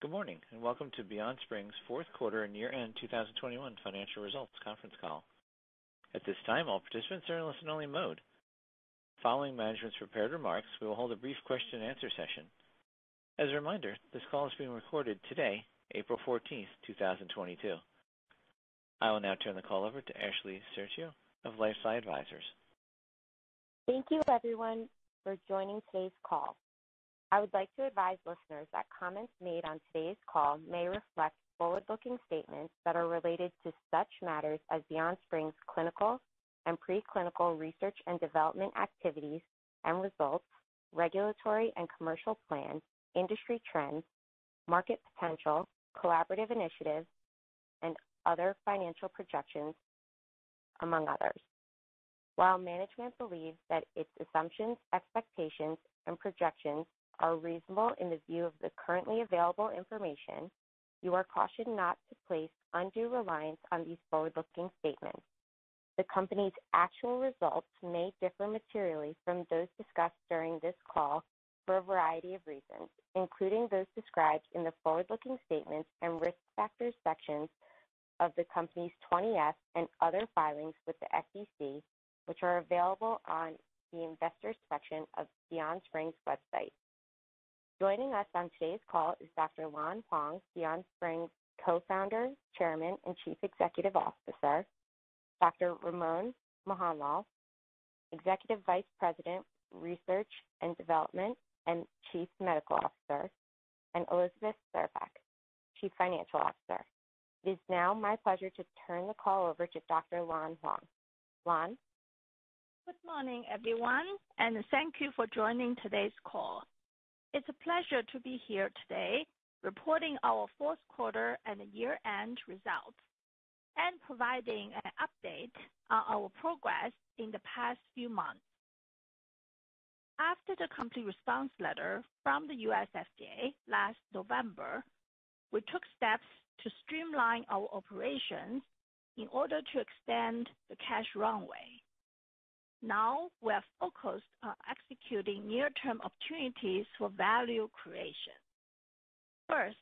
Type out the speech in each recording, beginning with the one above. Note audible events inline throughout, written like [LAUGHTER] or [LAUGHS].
Good morning, and welcome to BeyondSpring's fourth quarter and year-end 2021 financial results conference call. At this time, all participants are in listen-only mode. Following management's prepared remarks, we will hold a brief question and answer session. As a reminder, this call is being recorded today, April 14th, 2022. I will now turn the call over to Ashley Serrao of LifeSci Advisors. Thank you everyone for joining today's call. I would like to advise listeners that comments made on today's call may reflect forward-looking statements that are related to such matters as BeyondSpring's clinical and pre-clinical research and development activities and results, regulatory and commercial plans, industry trends, market potential, collaborative initiatives, and other financial projections, among others. While management believes that its assumptions, expectations, and projections are reasonable in the view of the currently available information, you are cautioned not to place undue reliance on these forward-looking statements. The company's actual results may differ materially from those discussed during this call for a variety of reasons, including those described in the forward-looking statements and risk factors sections of the company's 20-F and other filings with the SEC, which are available on the investors section of BeyondSpring's website. Joining us on today's call is Dr. Lan Huang, BeyondSpring's Co-founder, Chairman, and Chief Executive Officer, Dr. Ramon Mohanlal, Executive Vice President, Research and Development and Chief Medical Officer, and Elizabeth Czerepak, Chief Financial Officer. It is now my pleasure to turn the call over to Dr. Lan Huang. Lan? Good morning, everyone, and thank you for joining today's call. It's a pleasure to be here today reporting our fourth quarter and year-end results and providing an update on our progress in the past few months. After the complete response letter from the U.S. FDA last November, we took steps to streamline our operations in order to extend the cash runway. Now we are focused on executing near-term opportunities for value creation. First,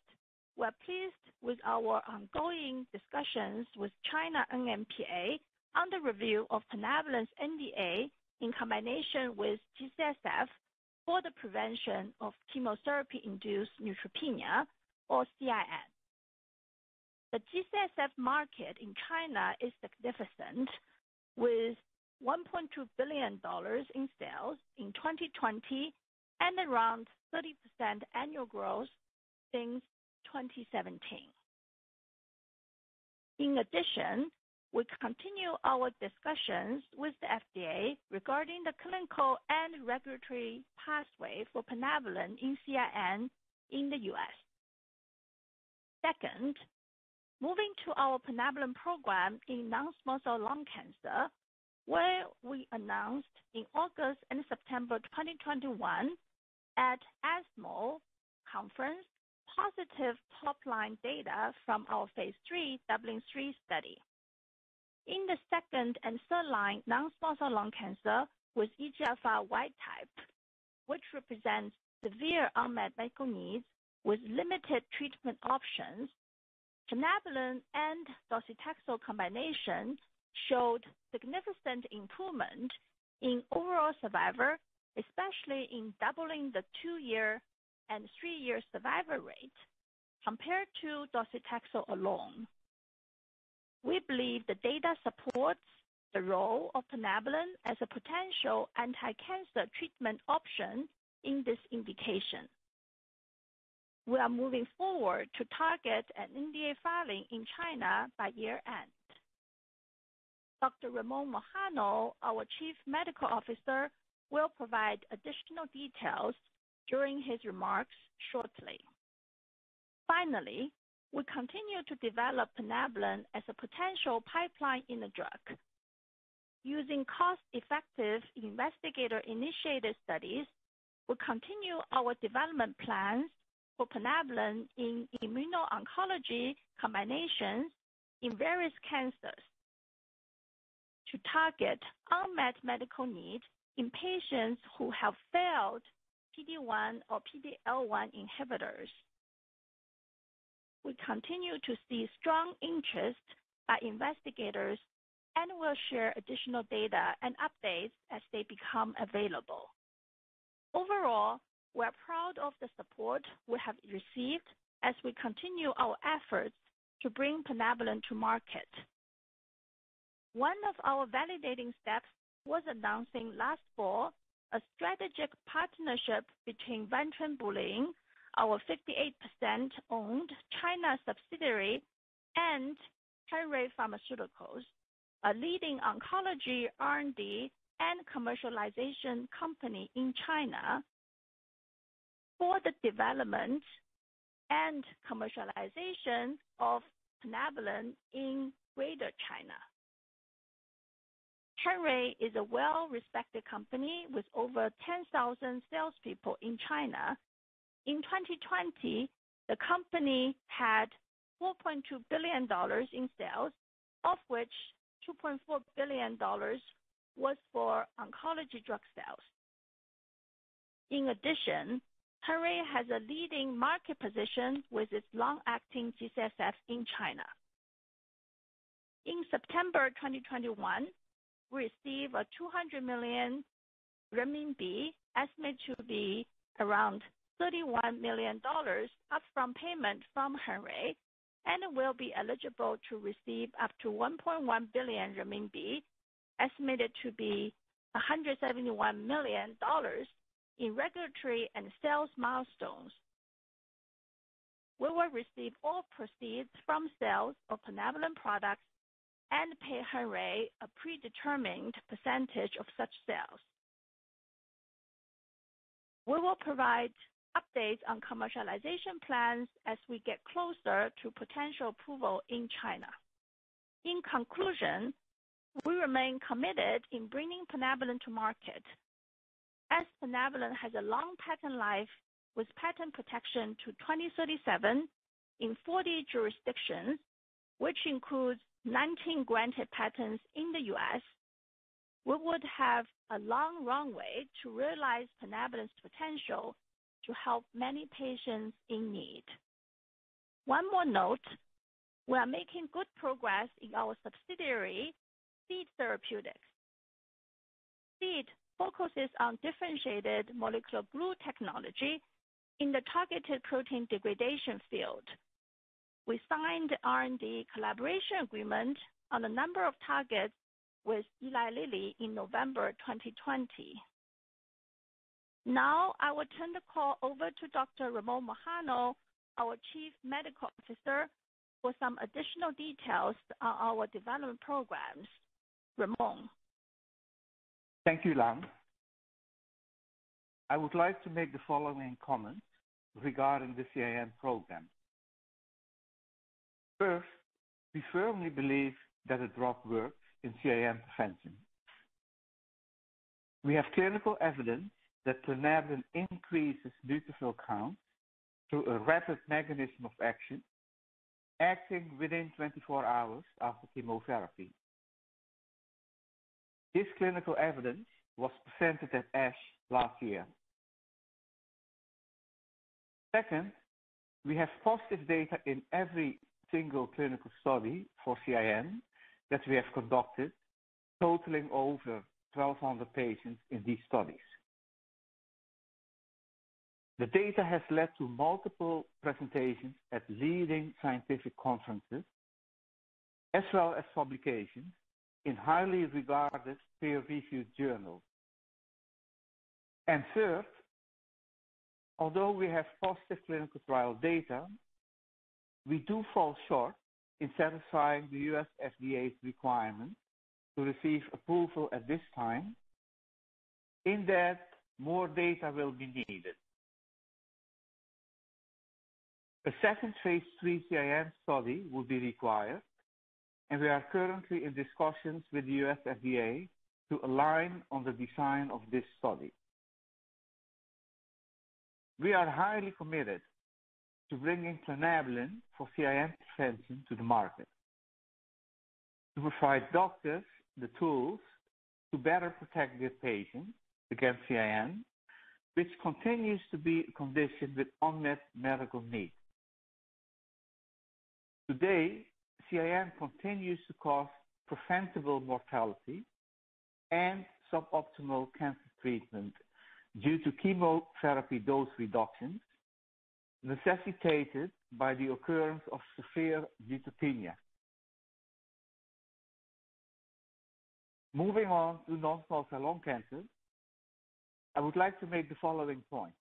we're pleased with our ongoing discussions with China NMPA on the review of plinabulin's NDA in combination with G-CSF for the prevention of chemotherapy-induced neutropenia or CIN. The G-CSF market in China is significant, with $1.2 billion in sales in 2020 and around 30% annual growth since 2017. In addition, we continue our discussions with the FDA regarding the clinical and regulatory pathway for plinabulin in CIN in the U.S. Second, moving to our plinabulin program in non-small cell lung cancer, where we announced in August and September 2021 at ESMO conference positive top-line data from our phase III DUBLIN-3 study. In the second and third-line non-small cell lung cancer with EGFR wild type, which represents severe unmet medical needs with limited treatment options, plinabulin and docetaxel combination showed significant improvement in overall survival, especially in doubling the two-year and three-year survival rate compared to docetaxel alone. We believe the data supports the role of plinabulin as a potential anti-cancer treatment option in this indication. We are moving forward to target an NDA filing in China by year-end. Dr. Ramon Mohanlal, our Chief Medical Officer, will provide additional details during his remarks shortly. Finally, we continue to develop plinabulin as a potential pipeline in a drug. Using cost-effective investigator-initiated studies, we continue our development plans for plinabulin in immuno-oncology combinations in various cancers to target unmet medical needs in patients who have failed PD-1 or PD-L1 inhibitors. we continue to see strong interest by investigators and will share additional data and updates as they become available. Overall, we're proud of the support we have received as we continue our efforts to bring plinabulin to market. One of our validating steps was announcing last fall a strategic partnership between Wanchun Bulin, our 58% owned China subsidiary, and Hengrui Pharmaceuticals, a leading oncology R&D and commercialization company in China, for the development and commercialization of plinabulin in Greater China. Hengrui is a well-respected company with over 10,000 salespeople in China. In 2020, the company had $4.2 billion in sales, of which $2.4 billion was for oncology drug sales. In addition, Hengrui has a leading market position with its long-acting G-CSF in China. In September 2021, we received a 200 million renminbi, estimated to be around $31 million upfront payment from Hengrui, and will be eligible to receive up to 1.1 billion RMB, estimated to be $171 million in regulatory and sales milestones. We will receive all proceeds from sales of plinabulin products and pay Hengrui a predetermined percentage of such sales. We will provide updates on commercialization plans as we get closer to potential approval in China. In conclusion, we remain committed in bringing plinabulin to market. As plinabulin has a long patent life with patent protection to 2037 in 40 jurisdictions, which includes 19 granted patents in the U.S., we would have a long runway to realize plinabulin's potential to help many patients in need. One more note, we are making good progress in our subsidiary, SEED Therapeutics. SEED focuses on differentiated molecular glue technology in the targeted protein degradation field. We signed R&D collaboration agreement on a number of targets with Eli Lilly in November 2020. Now, I will turn the call over to Dr. Ramon Mohanlal, our Chief Medical Officer, for some additional details on our development programs. Ramon. Thank you, Lan. I would like to make the following comments regarding the CIN program. First, we firmly believe that the drug works in CIN prevention. We have clinical evidence that plinabulin increases neutrophil count through a rapid mechanism of action, acting within 24 hours after chemotherapy. This clinical evidence was presented at ASH last year. Second, we have positive data in every single clinical study for CIN that we have conducted, totaling over 1,200 patients in these studies. The data has led to multiple presentations at leading scientific conferences, as well as publications in highly regarded peer-reviewed journals. Third, although we have positive clinical trial data, we do fall short in satisfying the U.S. FDA's requirement to receive approval at this time, in that more data will be needed. A second phase III CIN study will be required, and we are currently in discussions with the U.S. FDA to align on the design of this study. We are highly committed to bringing plinabulin for CIN prevention to the market, to provide doctors the tools to better protect their patients against CIN, which continues to be a condition with unmet medical need. Today, CIN continues to cause preventable mortality and suboptimal cancer treatment due to chemotherapy dose reductions necessitated by the occurrence of severe neutropenia. Moving on to non-small cell lung cancer, I would like to make the following points.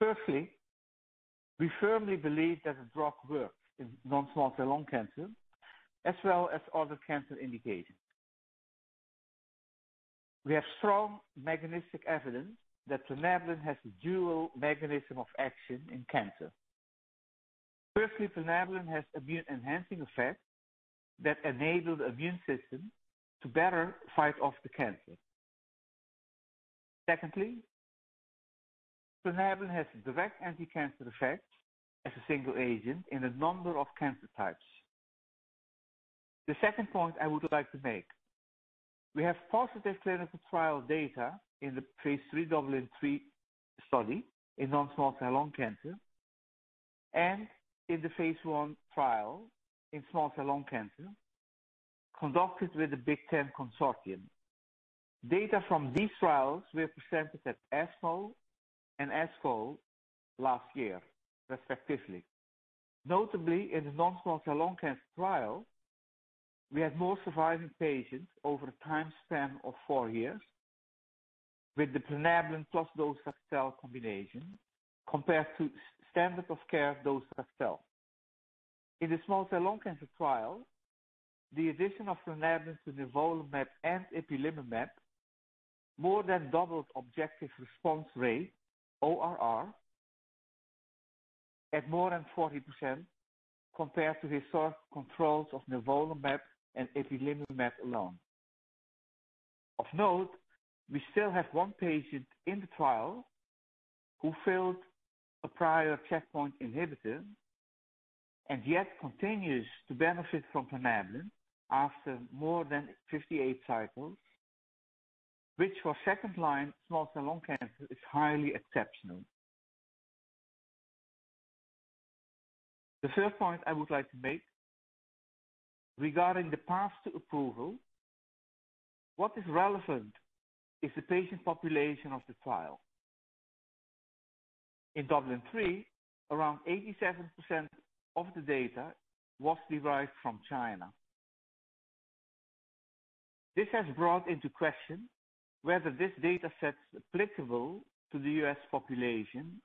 Firstly, we firmly believe that the drug works in non-small cell lung cancer as well as other cancer indications. We have strong mechanistic evidence that plinabulin has a dual mechanism of action in cancer. Firstly, plinabulin has immune-enhancing effects that enable the immune system to better fight off the cancer. Secondly, plinabulin has direct anti-cancer effects as a single agent in a number of cancer types. The second point I would like to make, we have positive clinical trial data in the phase III DUBLIN-3 study in non-small cell lung cancer and in the phase I trial in small cell lung cancer conducted with the Big Ten Consortium. Data from these trials were presented at ESMO and ASCO last year, respectively. Notably, in the non-small cell lung cancer trial, we had more surviving patients over a time span of four years with the plinabulin plus docetaxel combination compared to standard of care docetaxel. In the small cell lung cancer trial, the addition of plinabulin to nivolumab and ipilimumab more than doubled objective response rate, ORR, at more than 40% compared to historic controls of nivolumab and ipilimumab alone. Of note, we still have one patient in the trial who failed a prior checkpoint inhibitor and yet continues to benefit from plinabulin after more than 58 cycles, which for second-line small cell lung cancer is highly exceptional. The third point I would like to make regarding the path to approval, what is relevant is the patient population of the trial. In DUBLIN-3, around 87% of the data was derived from China. This has brought into question whether this data set is applicable to the U.S. population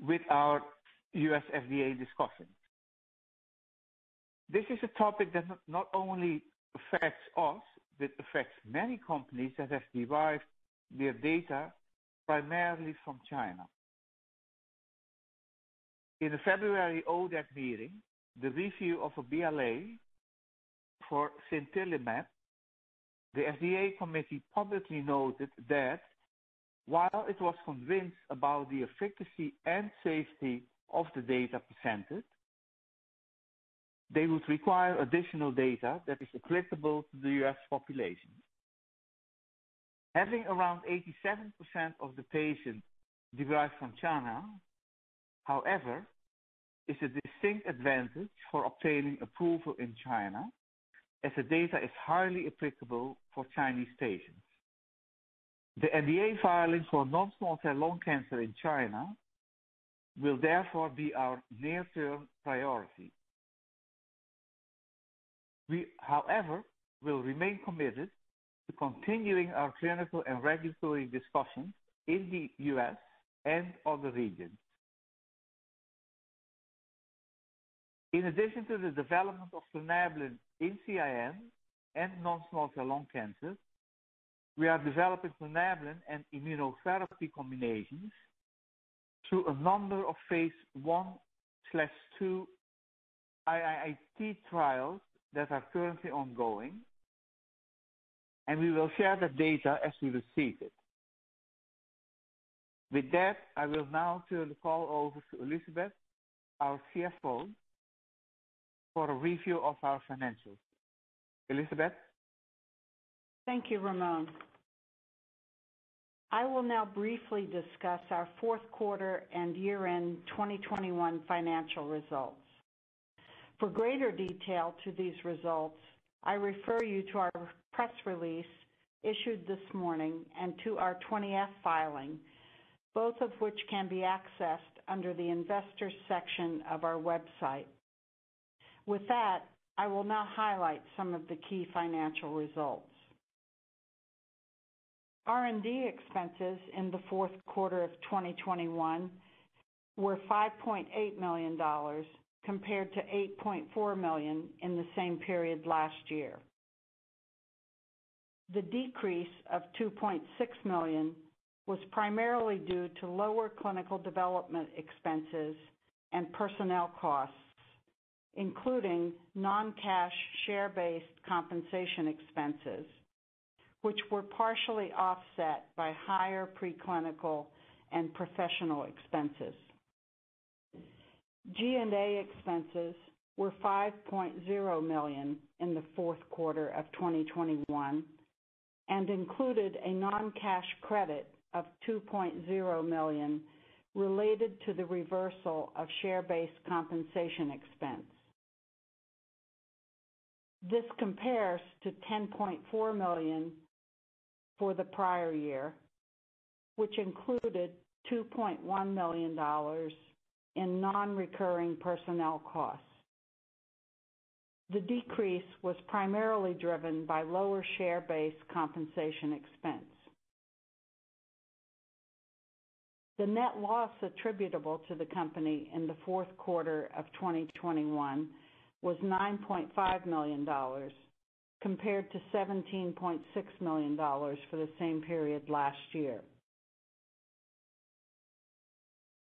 with our U.S. FDA discussions. This is a topic that not only affects us, but affects many companies that have derived their data primarily from China. In the February ODAC meeting, the review of a BLA for sintilimab, the FDA committee publicly noted that while it was convinced about the efficacy and safety of the data presented, they would require additional data that is applicable to the U.S. population. Having around 87% of the patients derived from China, however, is a distinct advantage for obtaining approval in China, as the data is highly applicable for Chinese patients. The NDA filing for non-small cell lung cancer in China will therefore be our near-term priority. We, however, will remain committed to continuing our clinical and regulatory discussions in the U.S. and other regions. In addition to the development of plinabulin in CIN and non-small cell lung cancer, we are developing plinabulin and immunotherapy combinations through a number of phase I/II IIT trials that are currently ongoing, and we will share the data as we receive it. With that, I will now turn the call over to Elizabeth, our CFO, for a review of our financials. Elizabeth? Thank you, Ramon. I will now briefly discuss our fourth quarter and year-end 2021 financial results. For greater detail to these results, I refer you to our press release issued this morning and to our 20-F filing, both of which can be accessed under the Investors section of our website. With that, I will now highlight some of the key financial results. R&D expenses in the fourth quarter of 2021 were $5.8 million compared to 8.4 million in the same period last year. The decrease of 2.6 million was primarily due to lower clinical development expenses and personnel costs, including non-cash share-based compensation expenses, which were partially offset by higher preclinical and professional expenses. G&A expenses were 5.0 million in the fourth quarter of 2021 and included a non-cash credit of 2.0 million related to the reversal of share-based compensation expense. This compares to 10.4 million for the prior year, which included $2.1 million in non-recurring personnel costs. The decrease was primarily driven by lower share-based compensation expense. The net loss attributable to the company in the fourth quarter of 2021 was $9.5 million, compared to $17.6 million for the same period last year.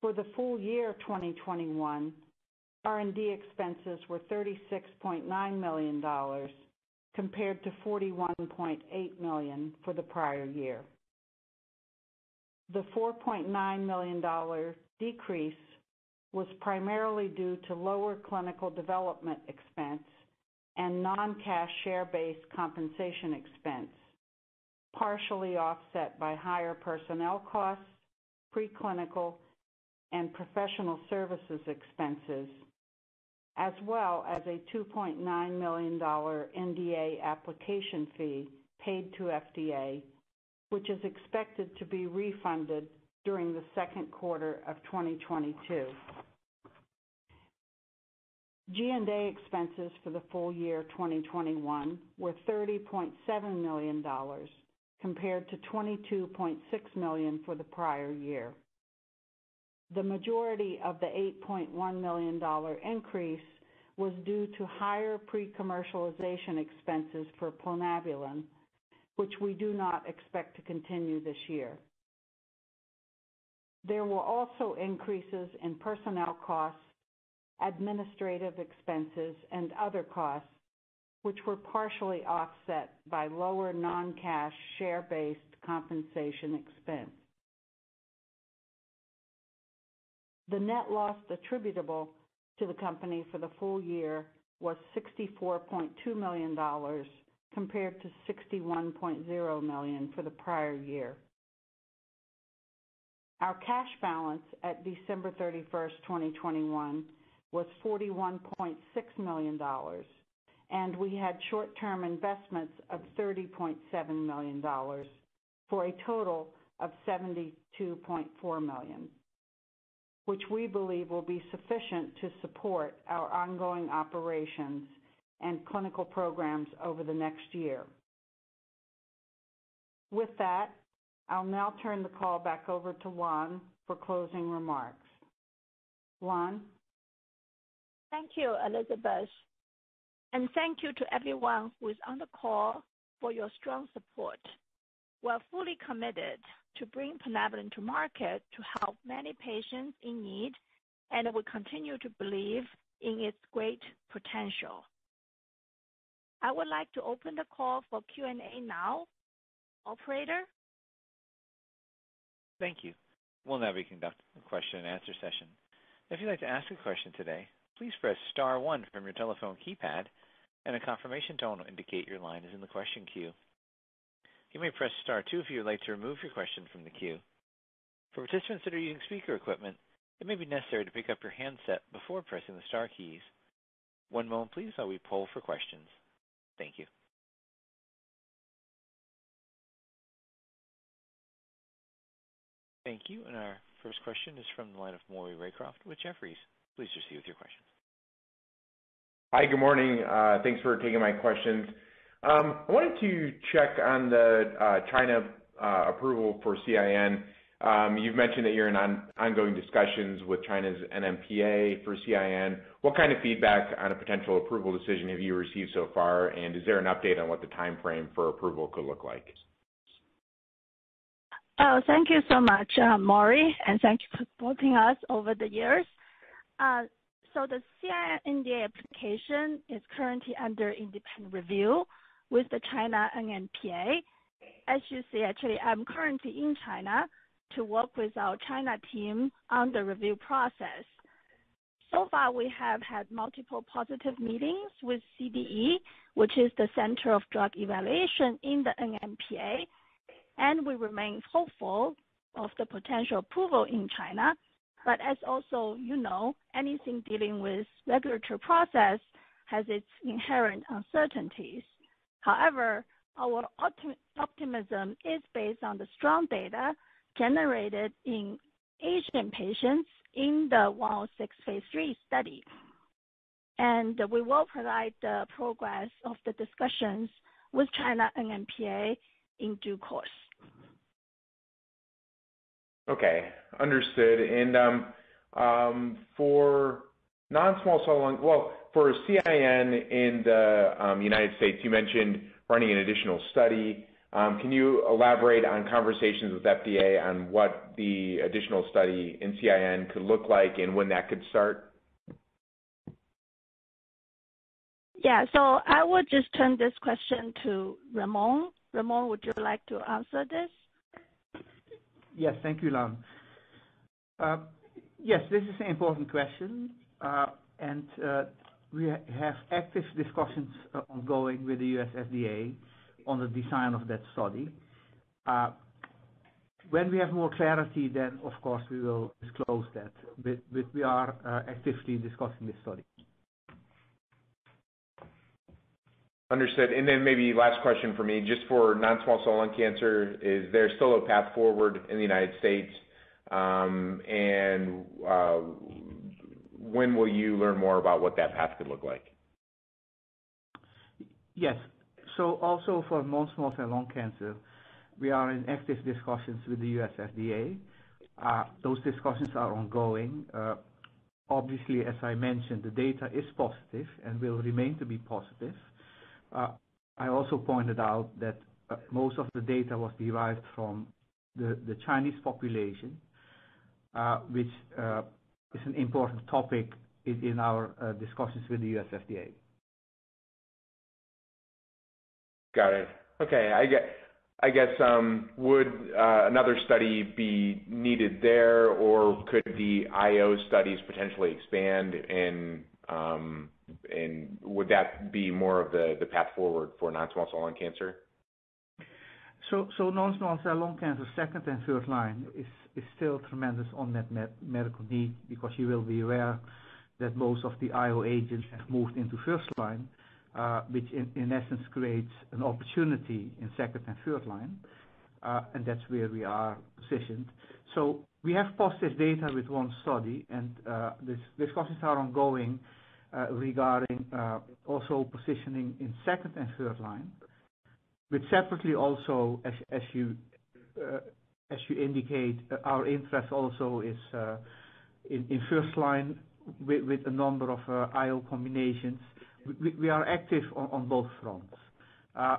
For the full year 2021, R&D expenses were $36.9 million compared to 41.8 million for the prior year. The $4.9 million decrease was primarily due to lower clinical development expense and non-cash share-based compensation expense, partially offset by higher personnel costs, preclinical and professional services expenses, as well as a $2.9 million NDA application fee paid to FDA, which is expected to be refunded during the second quarter of 2022. G&A expenses for the full year 2021 were $30.7 million compared to 22.6 million for the prior year. The majority of the $8.1 million increase was due to higher pre-commercialization expenses for plinabulin, which we do not expect to continue this year. There were also increases in personnel costs, administrative expenses, and other costs, which were partially offset by lower non-cash share-based compensation expense. The net loss attributable to the company for the full year was $64.2 million compared to 61.0 million for the prior year. Our cash balance at December 31, 2021 was $41.6 million, and we had short-term investments of $30.7 million for a total of $72.4 million, which we believe will be sufficient to support our ongoing operations and clinical programs over the next year. With that, I'll now turn the call back over to Lan for closing remarks. Lan? Thank you, Elizabeth, and thank you to everyone who is on the call for your strong support. We're fully committed to bring plinabulin to market to help many patients in need, and we continue to believe in its great potential. I would like to open the call for Q&A now. Operator? Thank you. We'll now be conducting a question and answer session. If you'd like to ask a question today, please press star one from your telephone keypad and a confirmation tone will indicate your line is in the question queue. You may press star two if you would like to remove your question from the queue. For participants that are using speaker equipment, it may be necessary to pick up your handset before pressing the star keys. One moment please while we poll for questions. Thank you. Thank you. And our first question is from the line of Maury Raycroft with Jefferies. Please proceed with your questions. Hi, good morning. Uh, thanks for taking my questions. Um, I wanted to check on the uh, China uh, approval for CIN. Um, you've mentioned that you're in ongoing discussions with China's NMPA for CIN. What kind of feedback on a potential approval decision have you received so far, and is there an update on what the timeframe for approval could look like? Oh, thank you so much, uh, Maury, and thank you for supporting us over the years. So the CIN NDA application is currently under independent review with the China NMPA. As you see, actually, I'm currently in China to work with our China team on the review process. So far, we have had multiple positive meetings with CDE, which is the Center of Drug Evaluation in the NMPA, and we remain hopeful of the potential approval in China. But as also you know, anything dealing with regulatory process has its inherent uncertainties. However, our optimism is based on the strong data generated in Asian patients in the 106 phase III study. And we will provide the progress of the discussions with China and NMPA in due course. Okay. Understood. And um for CIN in the um, United States, you mentioned running an additional study. Um, can you elaborate on conversations with FDA on what the additional study in CIN could look like and when that could start? Yeah. So I will just turn this question to Ramon. Ramon, would you like to answer this? Yes. Thank you, Lan. Uh, yes, this is an important question. Uh, and uh, we have active discussions uh, ongoing with the U.S. FDA on the design of that study. When we have more clarity, then of course we will disclose that. But we are actively discussing this study. Understood. And then maybe last question from me, just for non-small cell lung cancer, is there still a path forward in the United States? Um, When will you learn more about what that path could look like? Yes. So also for non-small cell lung cancer, we are in active discussions with the U.S. FDA. Uh, those discussions are ongoing. Uh, obviously, as I mentioned, the data is positive and will remain to be positive. Uh, I also pointed out that most of the data was derived from the Chinese population, which is an important topic in our uh, discussions with the U.S. FDA. Got it. Okay. I guess, um, would uh, another study be needed there, or could the IO studies potentially expand, and um, would that be more of the path forward for non-small cell lung cancer? So so Non-small cell lung cancer, second and third line is still tremendous unmet medical need because you will be aware that most of the IO agents have moved into first line, uh, which in essence creates an opportunity in second and third line. Uh and that's where we are positioned. So we have positive data with one study, and uh, discussions are ongoing uh, regarding also positioning in second and third line. Separately also, as you indicate, our interest also is in first line with a number of uh, IO combinations. We are active on both fronts. Uh,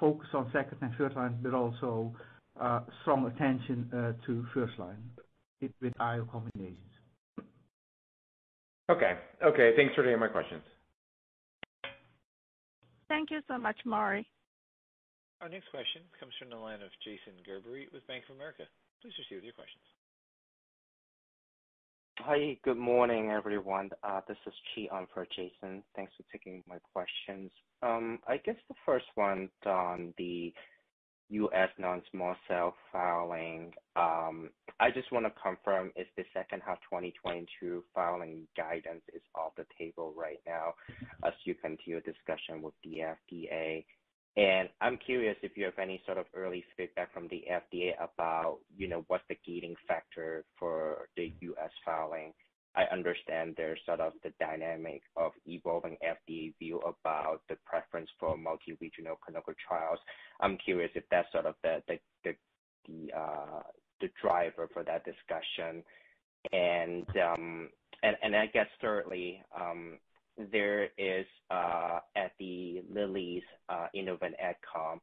focus on second and third line, but also uh, strong attention to first line with IO combinations. Okay. Okay, thanks for taking my questions. Thank you so much, Maury. Our next question comes from the line of Jason Gerberry with Bank of America. Please proceed with your questions. Hi. Good morning, everyone. Uh, this is Chi on for Jason. Thanks for taking my questions. Um, I guess the first one on the U.S. non-small cell filing. Um, I just want to confirm if the second half 2022 filing guidance is off the table right now as you continue discussion with the FDA. I'm curious if you have any sort of early feedback from the FDA about, you know, what's the gating factor for the U.S. filing. I understand there's sort of the dynamic of evolving FDA view about the preference for multi-regional clinical trials. I'm curious if that's sort of the driver for that discussion. And um and I guess thirdly, there is uh, at the Lilly's uh, Innovent AdCom,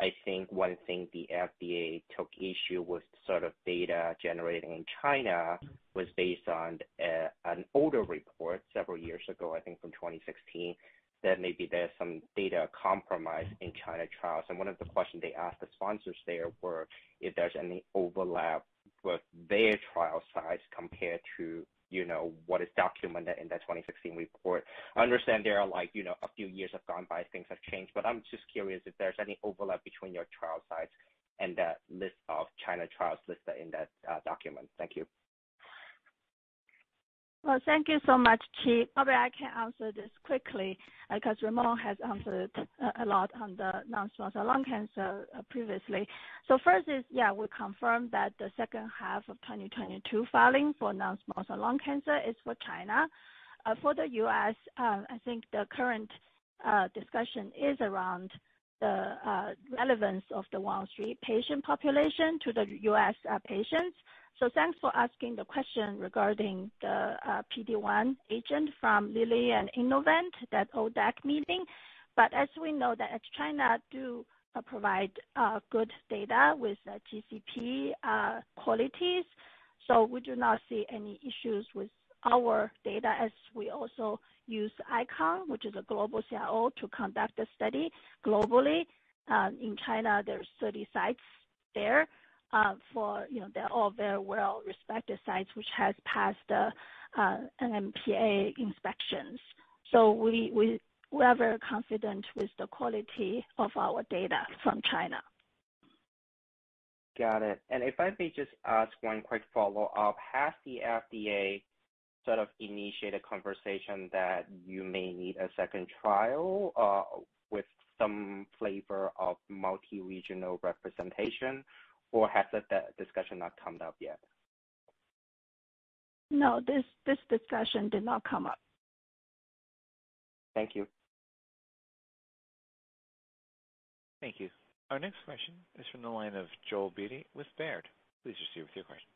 I think one thing the FDA took issue with sort of data generating in China was based on uh, an older report several years ago, I think from 2016, that maybe there's some data compromise in China trials. And one of the questions they asked the sponsors there were if there's any overlap with their trial size compared to, you know, what is documented in that 2016 report. I understand there are like, you know, a few years have gone by, things have changed, but I'm just curious if there's any overlap between your trial sites and that list of China trials listed in that uh, document. Thank you. Well, thank you so much, Chi. Probably I can answer this quickly, uh, because Ramon has answered a lot on the non-small cell lung cancer uh, previously. First is, yeah, we confirm that the second half of 2022 filing for non-small cell lung cancer is for China. Uh, for the U.S., um, I think the current discussion is around the relevance of the Wall Street patient population to the U.S. patients. So thanks for asking the question regarding the uh, PD-1 agent from Lilly and Innovent, that ODAC meeting. But as we know that China do uh, provide uh, good data with GCP qualities, so we do not see any issues with our data as we also use ICON, which is a global CRO, to conduct the study globally. Um, in China, there's 30 sites there, Uh, you know, they're all very well-respected sites which has passed the uh, NMPA inspections. So we are very confident with the quality of our data from China. Got it. And if I may just ask one quick follow-up. Has the FDA sort of initiated a conversation that you may need a second trial, uh, with some flavor of multi-regional representation, or has that discussion not come up yet? No, this discussion did not come up. Thank you. Thank you. Our next question is from the line of Joel Beatty with Baird. Please proceed with your question.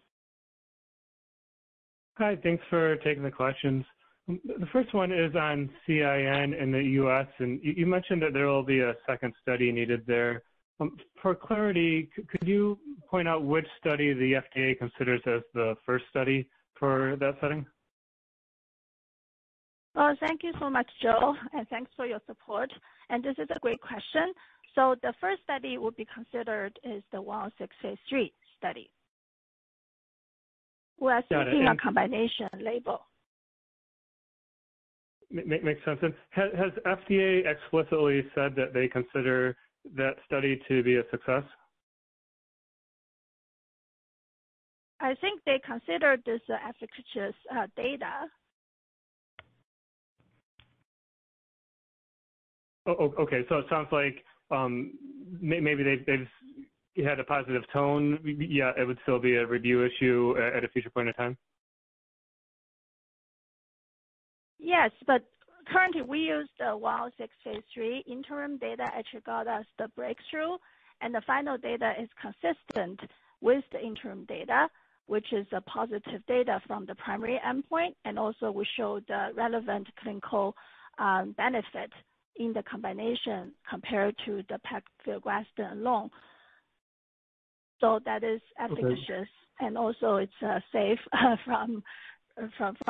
Hi. Thanks for taking the questions. The first one is on CIN in the U.S., and you mentioned that there will be a second study needed there. Um, for clarity, could you point out which study the FDA considers as the first study for that setting? Well, Thank you so much, Joel, and thanks for your support. And This is a great question. So The first study will be considered is the 106 phase study. We're seeking a combination label. Makes sense. And has FDA explicitly said that they consider that study to be a success? I think they consider this efficacious uh, data. Okay. So it sounds like um, maybe they've had a positive tone. Yeah, it would still be a review issue at a future point in time? Yes, currently we use the 106 phase III interim data actually got us the breakthrough, and the final data is consistent with the interim data, which is a positive data from the primary endpoint. And also we show the relevant clinical um, benefit in the combination compared to the pegfilgrastim alone. So, that is efficacious. Okay. Also it's uh, safe [LAUGHS] uh, from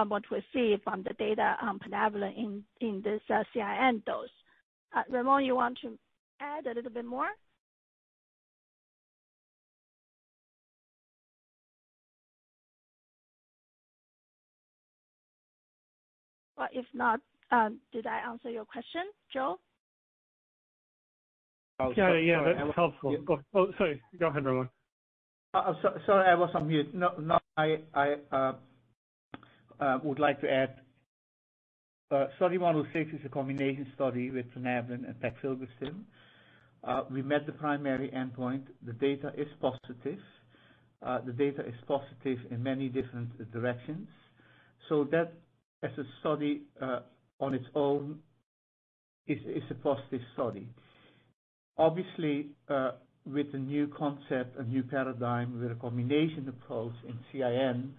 what we see from the data on plinabulin in this CIN dose. Ramon, you want to add a little bit more? Well, If not, did I answer your question, Joe? Oh, yeah, yeah, that's helpful. Oh, oh, sorry. Go ahead, Ramon. Uh, sorry, I was on mute. No, no, I, I uh, uh, would like to add, uh, study 106 is a combination study with plinabulin and pegfilgrastim. Uh, we met the primary endpoint. The data is positive. Uh, the data is positive in many different directions. So that, as a study on its own, is, a positive study. Obviously, with a new concept, a new paradigm, with a combination approach in CIN,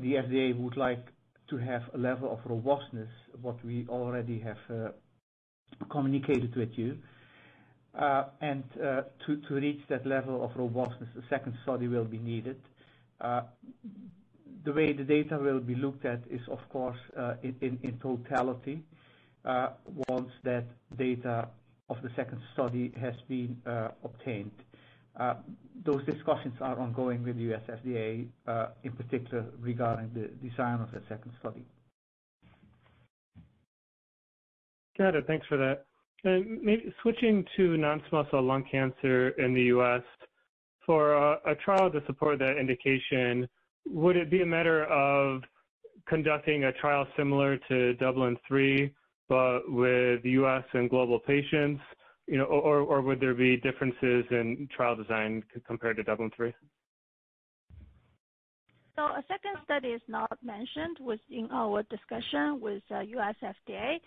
the FDA would like to have a level of robustness, what we already have uh, communicated with you. Uh, and uh, to, reach that level of robustness, a second study will be needed. Uh, the way the data will be looked at is, of course, uh, in, totality. Uh, once that data of the second study has been uh, obtained. Those discussions are ongoing with the U.S. FDA, uh, in particular regarding the design of the second study. Got it. Thanks for that. Maybe switching to non-small cell lung cancer in the U.S., for a, trial to support that indication, would it be a matter of conducting a trial similar to Dublin 3 but with U.S. and global patients, you know, or, or would there be differences in trial design compared to Dublin 3? So a second study is not mentioned within our discussion with uh, U.S. FDA.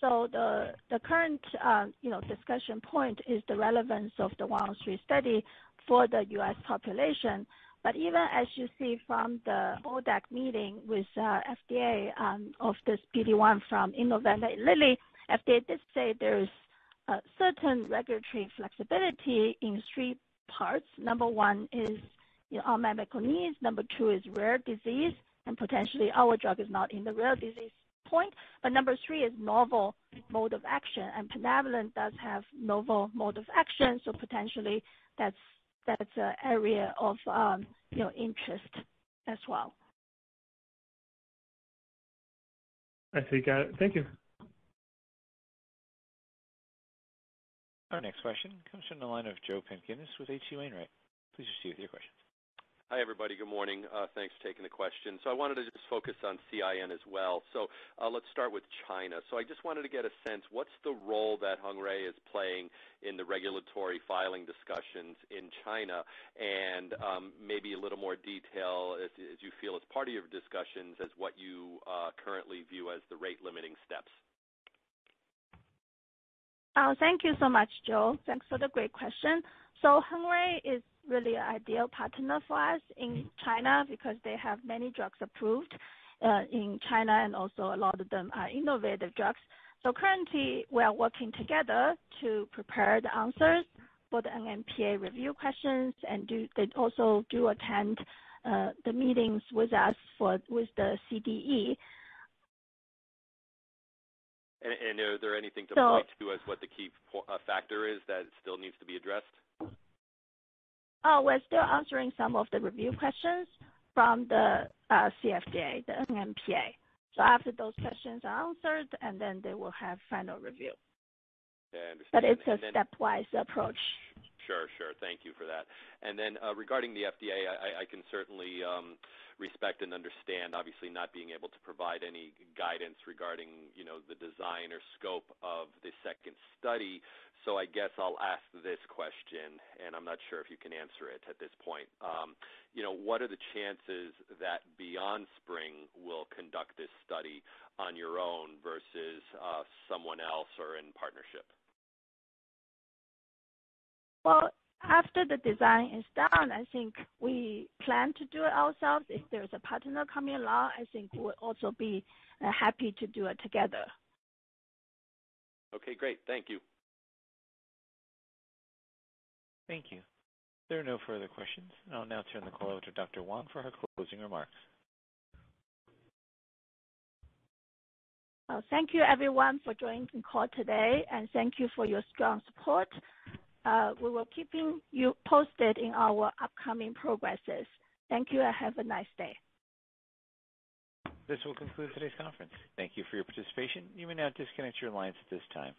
So the the current uh, you know discussion point is the relevance of the 103 study for the U.S. population. But even as you see from the ODAC meeting with uh, FDA um, of this PD-1 from Innovent Lilly, FDA did say there's a certain regulatory flexibility in three parts. Number one is unmet medical needs. Number two is rare disease, and potentially our drug is not in the rare disease point. But number three is novel mode of action, and plinabulin does have novel mode of action, so potentially that's that's an area of um, interest as well. I see. Got it. Thank you. Our next question comes from the line of Joe Pantginis with H.C. Wainwright. Please proceed with your questions. Hi, everybody. Good morning. Uh, thanks for taking the question. So I wanted to just focus on CIN as well. So uh, let's start with China. So I just wanted to get a sense, what's the role that Hengrui is playing in the regulatory filing discussions in China? And um, maybe a little more detail, as, as you feel, as part of your discussions, as what you uh, currently view as the rate-limiting steps. Oh, thank you so much, Joe. Thanks for the great question. So Hengrui is really an ideal partner for us in China because they have many drugs approved uh, in China, and also a lot of them are innovative drugs. So currently, we are working together to prepare the answers for the NMPA review questions, and they also do attend uh, the meetings with us for with the CDE. And, and are there anything to point to as what the key uh, factor is that still needs to be addressed? Oh, we're still answering some of the review questions from the uh, CFDA, the NMPA. So after those questions are answered, and then they will have final review. Yeah, I understand. But it's a stepwise approach. Sure, sure. Thank you for that. And then uh, regarding the FDA, I, I can certainly um, respect and understand, obviously not being able to provide any guidance regarding, you know, the design or scope of the second study. So I guess I'll ask this question, and I'm not sure if you can answer it at this point. Um, you know, what are the chances that Beyond Spring will conduct this study on your own versus uh, someone else or in partnership? Well, after the design is done, I think we plan to do it ourselves. If there's a partner coming along, I think we'll also be uh, happy to do it together. Okay, great. Thank you. Thank you. There are no further questions. I'll now turn the call over to Dr. Wang for her closing remarks. Well, thank you everyone for joining the call today, and thank you for your strong support. Uh, we will keep you posted in our upcoming progresses. Thank you and have a nice day. This will conclude today's conference. Thank you for your participation. You may now disconnect your lines at this time.